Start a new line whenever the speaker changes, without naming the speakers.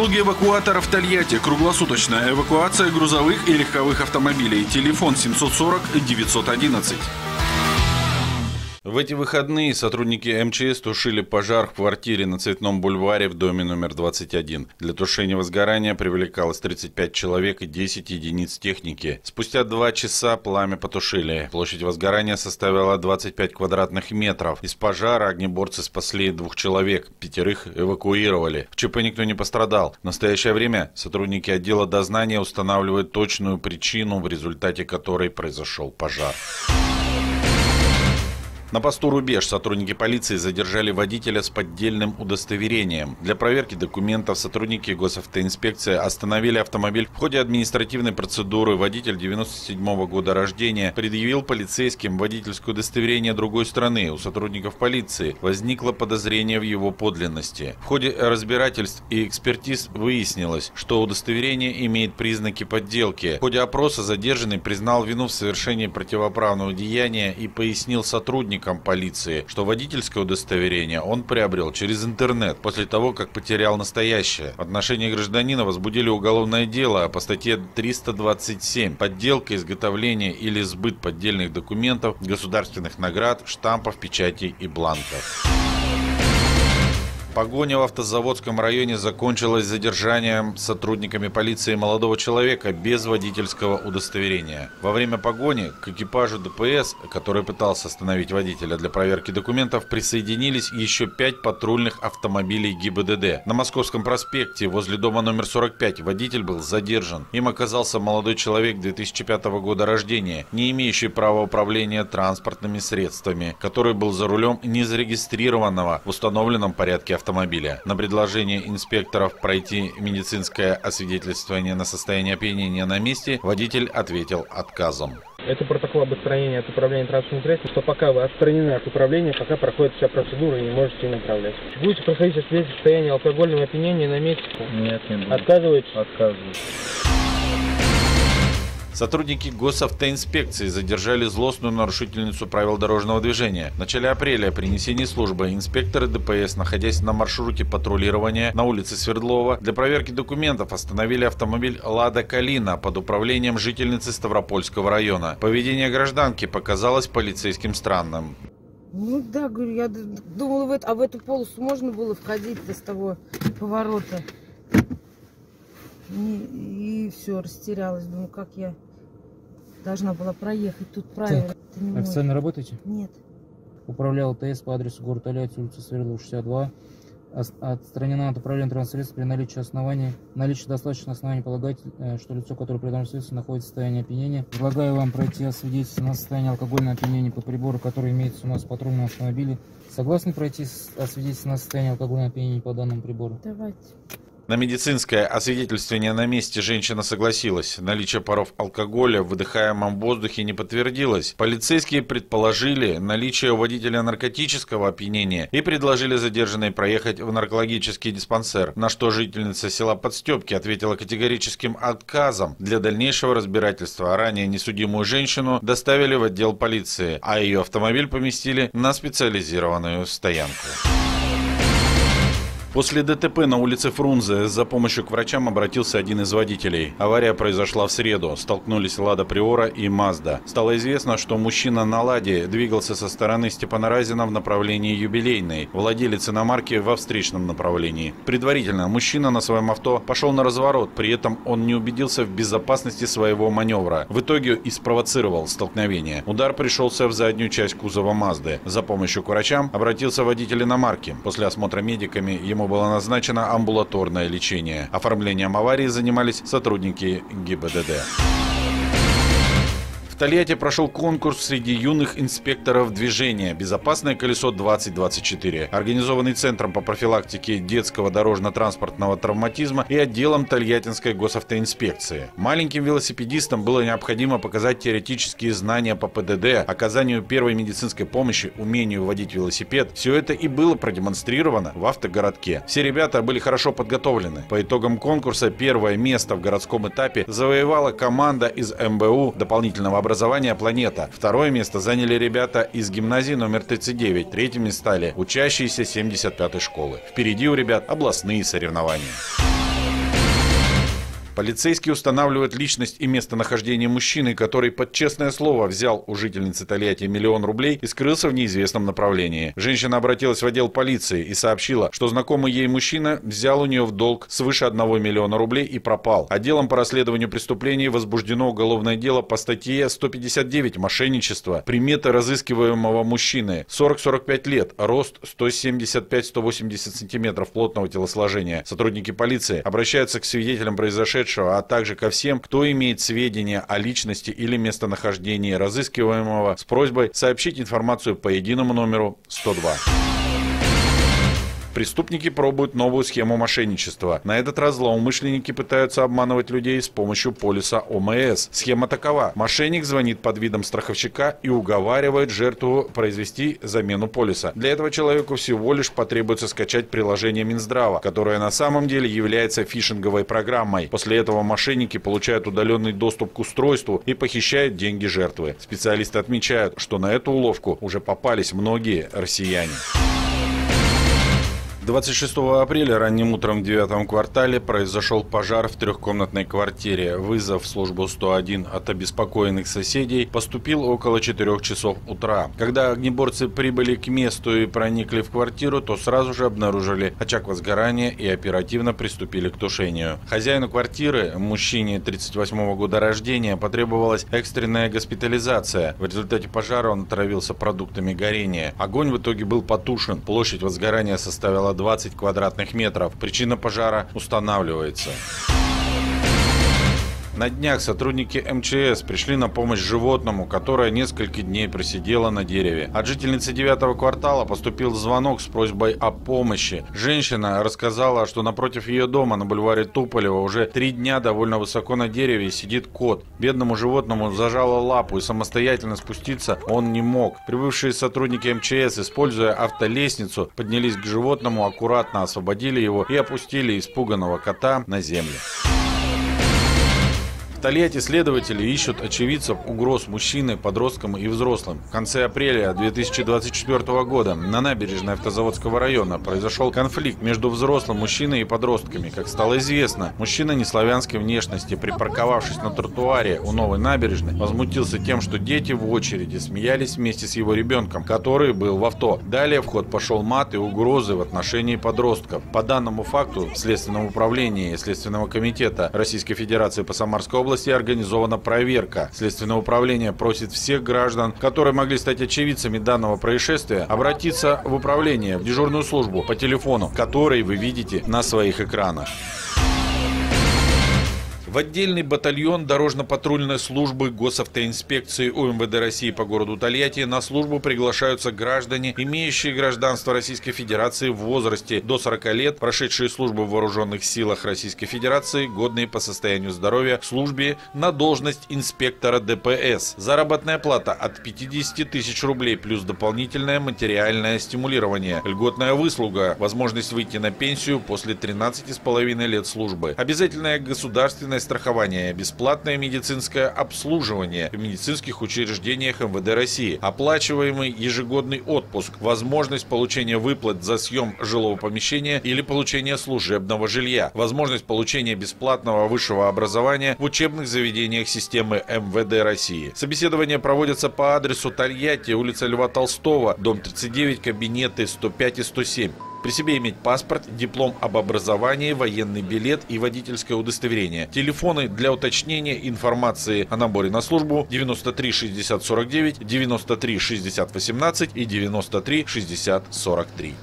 Услуги эвакуатора в Тольятти. Круглосуточная эвакуация грузовых и легковых автомобилей. Телефон 740 911. В эти выходные сотрудники МЧС тушили пожар в квартире на Цветном бульваре в доме номер 21. Для тушения возгорания привлекалось 35 человек и 10 единиц техники. Спустя два часа пламя потушили. Площадь возгорания составила 25 квадратных метров. Из пожара огнеборцы спасли двух человек, пятерых эвакуировали. В ЧП никто не пострадал. В настоящее время сотрудники отдела дознания устанавливают точную причину, в результате которой произошел пожар. На посту «Рубеж» сотрудники полиции задержали водителя с поддельным удостоверением. Для проверки документов сотрудники госавтоинспекции остановили автомобиль. В ходе административной процедуры водитель 97 -го года рождения предъявил полицейским водительское удостоверение другой страны. У сотрудников полиции возникло подозрение в его подлинности. В ходе разбирательств и экспертиз выяснилось, что удостоверение имеет признаки подделки. В ходе опроса задержанный признал вину в совершении противоправного деяния и пояснил сотрудникам, сотрудникам полиции, что водительское удостоверение он приобрел через интернет после того, как потерял настоящее. В отношении гражданина возбудили уголовное дело по статье 327 «Подделка, изготовление или сбыт поддельных документов, государственных наград, штампов, печатей и бланков». Погоня в автозаводском районе закончилась задержанием сотрудниками полиции молодого человека без водительского удостоверения. Во время погони к экипажу ДПС, который пытался остановить водителя для проверки документов, присоединились еще пять патрульных автомобилей ГИБДД. На Московском проспекте возле дома номер 45 водитель был задержан. Им оказался молодой человек 2005 года рождения, не имеющий права управления транспортными средствами, который был за рулем незарегистрированного в установленном порядке автомобиля. На предложение инспекторов пройти медицинское освидетельствование на состояние опьянения на месте водитель ответил отказом.
Это протокол об отстранении от управления транспортным средством, что пока вы отстранены от управления, пока проходит вся процедура и не можете им управлять. Будете проходить состояние алкогольного опьянения на месте?
Нет, не буду.
Отказываетесь?
Отказываюсь.
Сотрудники госавтоинспекции задержали злостную нарушительницу правил дорожного движения. В начале апреля при несении службы инспекторы ДПС, находясь на маршруте патрулирования на улице Свердлова, для проверки документов остановили автомобиль «Лада Калина» под управлением жительницы Ставропольского района. Поведение гражданки показалось полицейским странным.
Ну да, говорю, я думала, в это, а в эту полосу можно было входить с того поворота. И, и все, растерялась. Думаю, как я должна была проехать тут правильно.
Так. Официально работаете?
Нет.
Управлял ТС по адресу город Тольятти, улица Свердлова, 62. Отстранена от управления транспортным при наличии оснований, наличии достаточно оснований полагать, э, что лицо, которое при данном средстве находится в состоянии опьянения. Предлагаю вам пройти освидетельствие на состояние алкогольного опьянения по прибору, который имеется у нас в патрульном автомобиле. Согласны пройти освидетельствие на состояние алкогольного опьянения по данному прибору?
Давайте.
На медицинское освидетельствование на месте женщина согласилась. Наличие паров алкоголя в выдыхаемом воздухе не подтвердилось. Полицейские предположили наличие у водителя наркотического опьянения и предложили задержанной проехать в наркологический диспансер, на что жительница села Подстепки ответила категорическим отказом. Для дальнейшего разбирательства ранее несудимую женщину доставили в отдел полиции, а ее автомобиль поместили на специализированную стоянку. После ДТП на улице Фрунзе за помощью к врачам обратился один из водителей. Авария произошла в среду. Столкнулись Лада Приора и Мазда. Стало известно, что мужчина на Ладе двигался со стороны Степана Разина в направлении Юбилейной, владелец иномарки во встречном направлении. Предварительно мужчина на своем авто пошел на разворот, при этом он не убедился в безопасности своего маневра. В итоге и спровоцировал столкновение. Удар пришелся в заднюю часть кузова Мазды. За помощью к врачам обратился водитель иномарки. После осмотра медиками ему ему было назначено амбулаторное лечение. Оформлением аварии занимались сотрудники ГИБДД. Тольятти прошел конкурс среди юных инспекторов движения «Безопасное колесо-2024», организованный Центром по профилактике детского дорожно-транспортного травматизма и отделом Тольяттинской госавтоинспекции. Маленьким велосипедистам было необходимо показать теоретические знания по ПДД, оказанию первой медицинской помощи, умению водить велосипед. Все это и было продемонстрировано в автогородке. Все ребята были хорошо подготовлены. По итогам конкурса первое место в городском этапе завоевала команда из МБУ дополнительного образования образования «Планета». Второе место заняли ребята из гимназии номер 39. Третьими стали учащиеся 75-й школы. Впереди у ребят областные соревнования. Полицейские устанавливают личность и местонахождение мужчины, который под честное слово взял у жительницы Тольятти миллион рублей и скрылся в неизвестном направлении. Женщина обратилась в отдел полиции и сообщила, что знакомый ей мужчина взял у нее в долг свыше 1 миллиона рублей и пропал. Отделом по расследованию преступлений возбуждено уголовное дело по статье 159 «Мошенничество». Приметы разыскиваемого мужчины 40-45 лет, рост 175-180 сантиметров плотного телосложения. Сотрудники полиции обращаются к свидетелям произошедшего, а также ко всем, кто имеет сведения о личности или местонахождении разыскиваемого с просьбой сообщить информацию по единому номеру 102. Преступники пробуют новую схему мошенничества. На этот раз злоумышленники пытаются обманывать людей с помощью полиса ОМС. Схема такова. Мошенник звонит под видом страховщика и уговаривает жертву произвести замену полиса. Для этого человеку всего лишь потребуется скачать приложение Минздрава, которое на самом деле является фишинговой программой. После этого мошенники получают удаленный доступ к устройству и похищают деньги жертвы. Специалисты отмечают, что на эту уловку уже попались многие россияне. 26 апреля ранним утром в девятом квартале произошел пожар в трехкомнатной квартире. Вызов в службу 101 от обеспокоенных соседей поступил около 4 часов утра. Когда огнеборцы прибыли к месту и проникли в квартиру, то сразу же обнаружили очаг возгорания и оперативно приступили к тушению. Хозяину квартиры, мужчине 38 года рождения, потребовалась экстренная госпитализация. В результате пожара он отравился продуктами горения. Огонь в итоге был потушен. Площадь возгорания составила 20 квадратных метров. Причина пожара устанавливается. На днях сотрудники МЧС пришли на помощь животному, которое несколько дней просидело на дереве. От жительницы девятого квартала поступил звонок с просьбой о помощи. Женщина рассказала, что напротив ее дома на бульваре Туполева уже три дня довольно высоко на дереве сидит кот. Бедному животному зажало лапу и самостоятельно спуститься он не мог. Прибывшие сотрудники МЧС, используя автолестницу, поднялись к животному, аккуратно освободили его и опустили испуганного кота на землю. В Тольятти следователи ищут очевидцев угроз мужчины, подросткам и взрослым. В конце апреля 2024 года на набережной Автозаводского района произошел конфликт между взрослым мужчиной и подростками. Как стало известно, мужчина неславянской внешности, припарковавшись на тротуаре у новой набережной, возмутился тем, что дети в очереди смеялись вместе с его ребенком, который был в авто. Далее в ход пошел мат и угрозы в отношении подростков. По данному факту в Следственном управлении Следственного комитета Российской Федерации по Самарской области области организована проверка. Следственное управление просит всех граждан, которые могли стать очевидцами данного происшествия, обратиться в управление, в дежурную службу по телефону, который вы видите на своих экранах. В отдельный батальон дорожно-патрульной службы госавтоинспекции УМВД России по городу Тольятти на службу приглашаются граждане, имеющие гражданство Российской Федерации в возрасте до 40 лет, прошедшие службу в вооруженных силах Российской Федерации, годные по состоянию здоровья, службе на должность инспектора ДПС. Заработная плата от 50 тысяч рублей плюс дополнительное материальное стимулирование, льготная выслуга, возможность выйти на пенсию после 13,5 лет службы, обязательное государственное социальное страхование, бесплатное медицинское обслуживание в медицинских учреждениях МВД России, оплачиваемый ежегодный отпуск, возможность получения выплат за съем жилого помещения или получения служебного жилья, возможность получения бесплатного высшего образования в учебных заведениях системы МВД России. Собеседования проводятся по адресу Тольятти, улица Льва Толстого, дом 39, кабинеты 105 и 107. При себе иметь паспорт, диплом об образовании, военный билет и водительское удостоверение. Телефоны для уточнения информации о наборе на службу 93 60 49, 93 60 18 и 93 60 43.